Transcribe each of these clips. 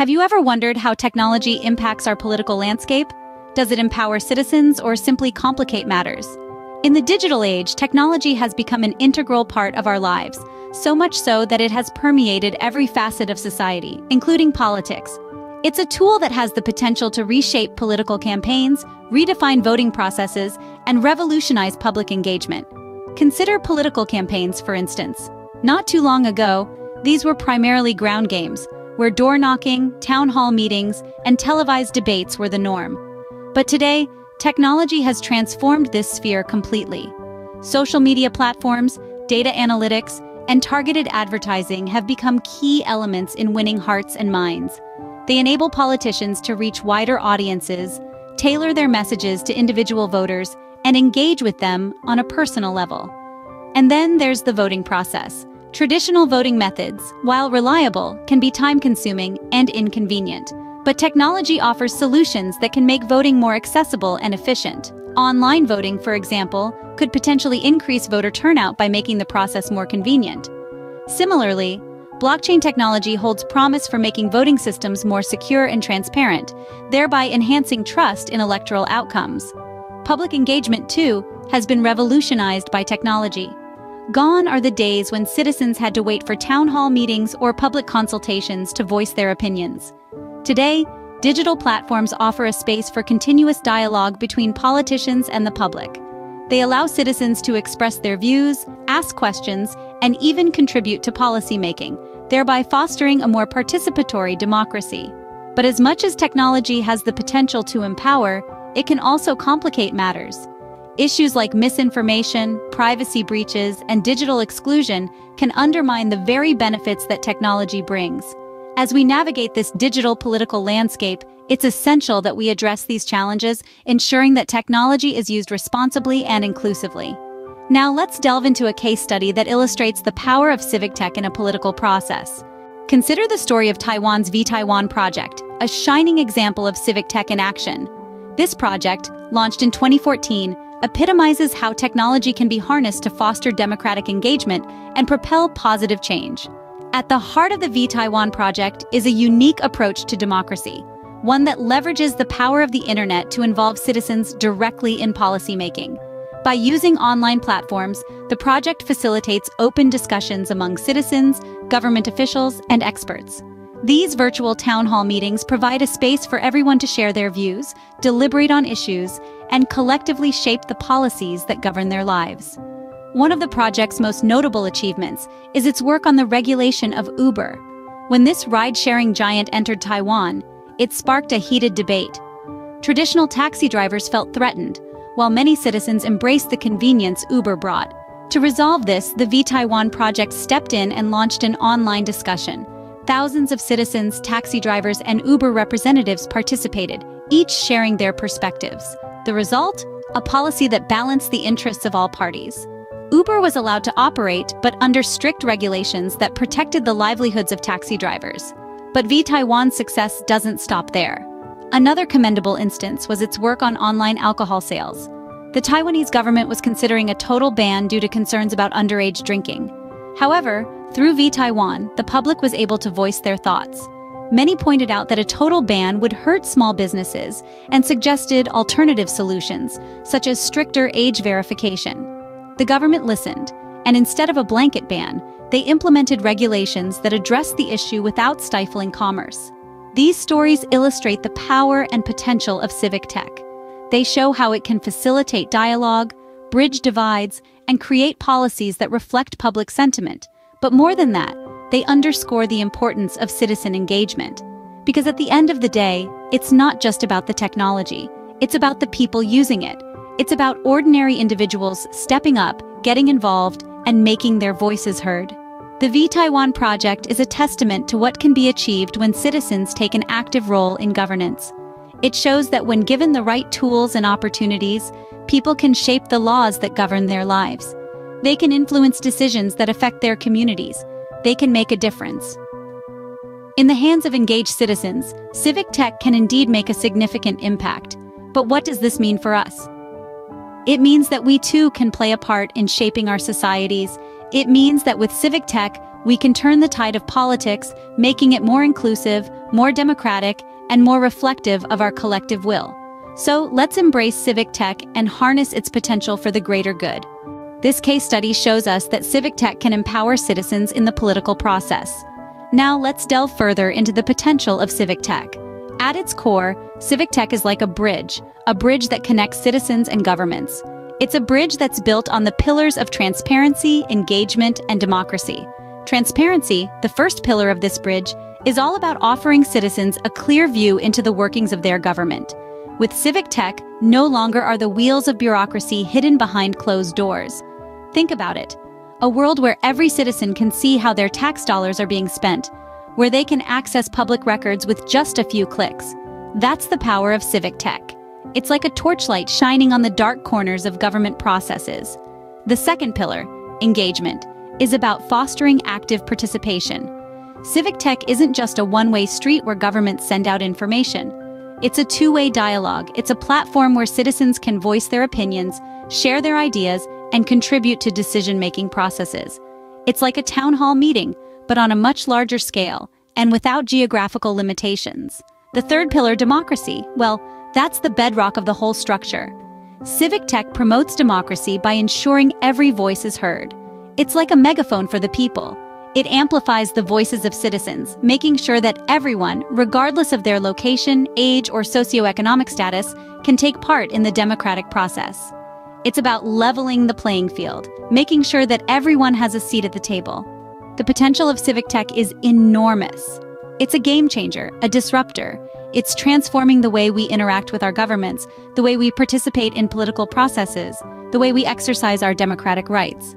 Have you ever wondered how technology impacts our political landscape? Does it empower citizens or simply complicate matters? In the digital age, technology has become an integral part of our lives, so much so that it has permeated every facet of society, including politics. It's a tool that has the potential to reshape political campaigns, redefine voting processes, and revolutionize public engagement. Consider political campaigns, for instance. Not too long ago, these were primarily ground games, where door knocking, town hall meetings, and televised debates were the norm. But today, technology has transformed this sphere completely. Social media platforms, data analytics, and targeted advertising have become key elements in winning hearts and minds. They enable politicians to reach wider audiences, tailor their messages to individual voters, and engage with them on a personal level. And then there's the voting process. Traditional voting methods, while reliable, can be time-consuming and inconvenient. But technology offers solutions that can make voting more accessible and efficient. Online voting, for example, could potentially increase voter turnout by making the process more convenient. Similarly, blockchain technology holds promise for making voting systems more secure and transparent, thereby enhancing trust in electoral outcomes. Public engagement, too, has been revolutionized by technology. Gone are the days when citizens had to wait for town hall meetings or public consultations to voice their opinions. Today, digital platforms offer a space for continuous dialogue between politicians and the public. They allow citizens to express their views, ask questions, and even contribute to policymaking, thereby fostering a more participatory democracy. But as much as technology has the potential to empower, it can also complicate matters. Issues like misinformation, privacy breaches, and digital exclusion can undermine the very benefits that technology brings. As we navigate this digital political landscape, it's essential that we address these challenges, ensuring that technology is used responsibly and inclusively. Now let's delve into a case study that illustrates the power of civic tech in a political process. Consider the story of Taiwan's V-Taiwan project, a shining example of civic tech in action. This project, launched in 2014, epitomizes how technology can be harnessed to foster democratic engagement and propel positive change. At the heart of the V-Taiwan project is a unique approach to democracy, one that leverages the power of the internet to involve citizens directly in policymaking. By using online platforms, the project facilitates open discussions among citizens, government officials, and experts. These virtual town hall meetings provide a space for everyone to share their views, deliberate on issues, and collectively shape the policies that govern their lives. One of the project's most notable achievements is its work on the regulation of Uber. When this ride-sharing giant entered Taiwan, it sparked a heated debate. Traditional taxi drivers felt threatened, while many citizens embraced the convenience Uber brought. To resolve this, the V-Taiwan project stepped in and launched an online discussion. Thousands of citizens, taxi drivers, and Uber representatives participated, each sharing their perspectives. The result? A policy that balanced the interests of all parties. Uber was allowed to operate, but under strict regulations that protected the livelihoods of taxi drivers. But V-Taiwan's success doesn't stop there. Another commendable instance was its work on online alcohol sales. The Taiwanese government was considering a total ban due to concerns about underage drinking. However, through V-Taiwan, the public was able to voice their thoughts. Many pointed out that a total ban would hurt small businesses and suggested alternative solutions, such as stricter age verification. The government listened, and instead of a blanket ban, they implemented regulations that addressed the issue without stifling commerce. These stories illustrate the power and potential of civic tech. They show how it can facilitate dialogue, bridge divides, and create policies that reflect public sentiment. But more than that, they underscore the importance of citizen engagement. Because at the end of the day, it's not just about the technology, it's about the people using it. It's about ordinary individuals stepping up, getting involved, and making their voices heard. The V-Taiwan project is a testament to what can be achieved when citizens take an active role in governance. It shows that when given the right tools and opportunities, people can shape the laws that govern their lives. They can influence decisions that affect their communities, they can make a difference. In the hands of engaged citizens, civic tech can indeed make a significant impact. But what does this mean for us? It means that we too can play a part in shaping our societies. It means that with civic tech, we can turn the tide of politics, making it more inclusive, more democratic, and more reflective of our collective will. So let's embrace civic tech and harness its potential for the greater good. This case study shows us that civic tech can empower citizens in the political process. Now let's delve further into the potential of civic tech. At its core, civic tech is like a bridge, a bridge that connects citizens and governments. It's a bridge that's built on the pillars of transparency, engagement, and democracy. Transparency, the first pillar of this bridge, is all about offering citizens a clear view into the workings of their government. With civic tech, no longer are the wheels of bureaucracy hidden behind closed doors. Think about it. A world where every citizen can see how their tax dollars are being spent, where they can access public records with just a few clicks. That's the power of civic tech. It's like a torchlight shining on the dark corners of government processes. The second pillar, engagement, is about fostering active participation. Civic tech isn't just a one-way street where governments send out information. It's a two-way dialogue. It's a platform where citizens can voice their opinions, share their ideas, and contribute to decision-making processes. It's like a town hall meeting, but on a much larger scale, and without geographical limitations. The third pillar, democracy, well, that's the bedrock of the whole structure. Civic tech promotes democracy by ensuring every voice is heard. It's like a megaphone for the people. It amplifies the voices of citizens, making sure that everyone, regardless of their location, age, or socioeconomic status, can take part in the democratic process. It's about leveling the playing field, making sure that everyone has a seat at the table. The potential of civic tech is enormous. It's a game changer, a disruptor. It's transforming the way we interact with our governments, the way we participate in political processes, the way we exercise our democratic rights.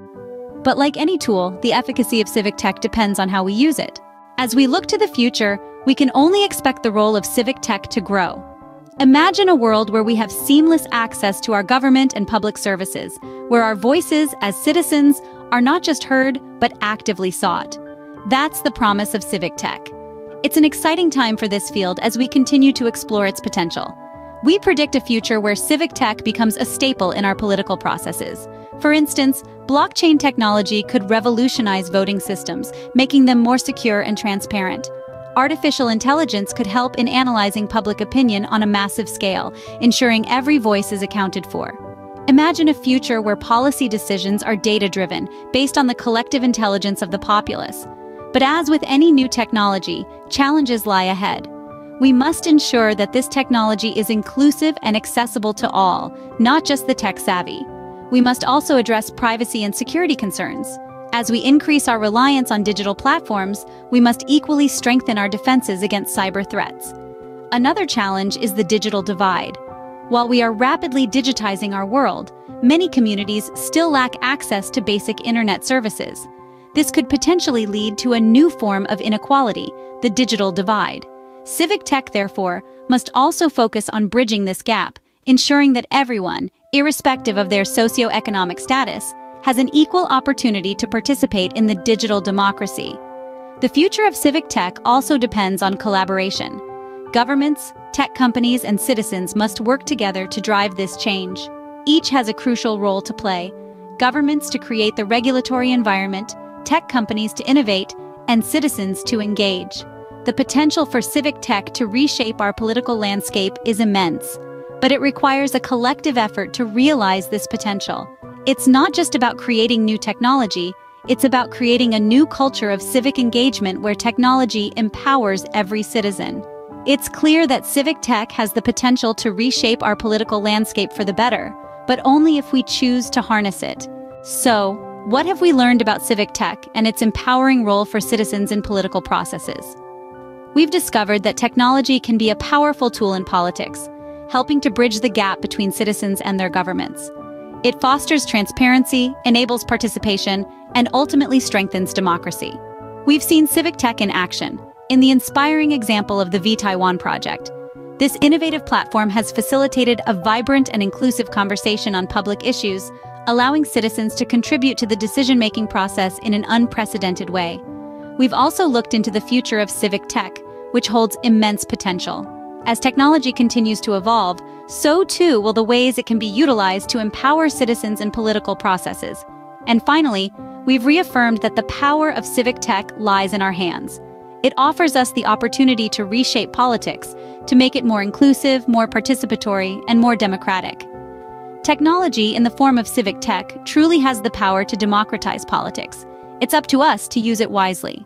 But like any tool, the efficacy of civic tech depends on how we use it. As we look to the future, we can only expect the role of civic tech to grow. Imagine a world where we have seamless access to our government and public services, where our voices as citizens are not just heard, but actively sought. That's the promise of civic tech. It's an exciting time for this field as we continue to explore its potential. We predict a future where civic tech becomes a staple in our political processes. For instance, blockchain technology could revolutionize voting systems, making them more secure and transparent. Artificial intelligence could help in analyzing public opinion on a massive scale, ensuring every voice is accounted for. Imagine a future where policy decisions are data-driven, based on the collective intelligence of the populace. But as with any new technology, challenges lie ahead. We must ensure that this technology is inclusive and accessible to all, not just the tech-savvy. We must also address privacy and security concerns. As we increase our reliance on digital platforms, we must equally strengthen our defenses against cyber threats. Another challenge is the digital divide. While we are rapidly digitizing our world, many communities still lack access to basic internet services. This could potentially lead to a new form of inequality, the digital divide. Civic tech, therefore, must also focus on bridging this gap, ensuring that everyone, irrespective of their socioeconomic status, has an equal opportunity to participate in the digital democracy. The future of civic tech also depends on collaboration. Governments, tech companies, and citizens must work together to drive this change. Each has a crucial role to play. Governments to create the regulatory environment, tech companies to innovate, and citizens to engage. The potential for civic tech to reshape our political landscape is immense, but it requires a collective effort to realize this potential. It's not just about creating new technology, it's about creating a new culture of civic engagement where technology empowers every citizen. It's clear that civic tech has the potential to reshape our political landscape for the better, but only if we choose to harness it. So, what have we learned about civic tech and its empowering role for citizens in political processes? We've discovered that technology can be a powerful tool in politics, helping to bridge the gap between citizens and their governments. It fosters transparency, enables participation, and ultimately strengthens democracy. We've seen civic tech in action, in the inspiring example of the vTaiwan project. This innovative platform has facilitated a vibrant and inclusive conversation on public issues, allowing citizens to contribute to the decision-making process in an unprecedented way. We've also looked into the future of civic tech, which holds immense potential. As technology continues to evolve, so too will the ways it can be utilized to empower citizens in political processes. And finally, we've reaffirmed that the power of civic tech lies in our hands. It offers us the opportunity to reshape politics, to make it more inclusive, more participatory, and more democratic. Technology in the form of civic tech truly has the power to democratize politics. It's up to us to use it wisely.